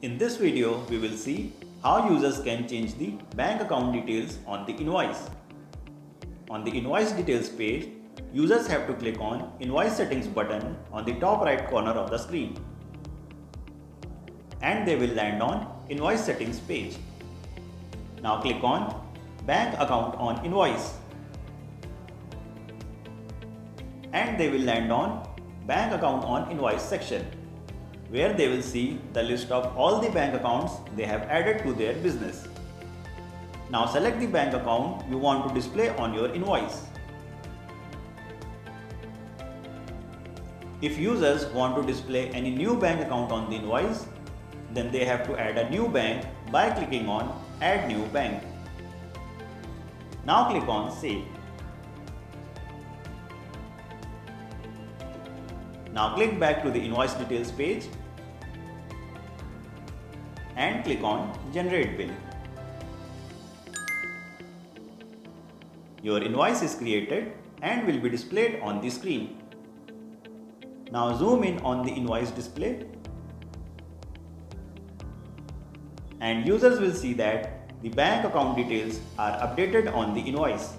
In this video, we will see how users can change the bank account details on the invoice. On the invoice details page, users have to click on invoice settings button on the top right corner of the screen. And they will land on invoice settings page. Now click on bank account on invoice. And they will land on bank account on invoice section where they will see the list of all the bank accounts they have added to their business. Now select the bank account you want to display on your invoice. If users want to display any new bank account on the invoice, then they have to add a new bank by clicking on Add New Bank. Now click on Save. Now click back to the invoice details page and click on Generate Bill. Your invoice is created and will be displayed on the screen. Now zoom in on the invoice display and users will see that the bank account details are updated on the invoice.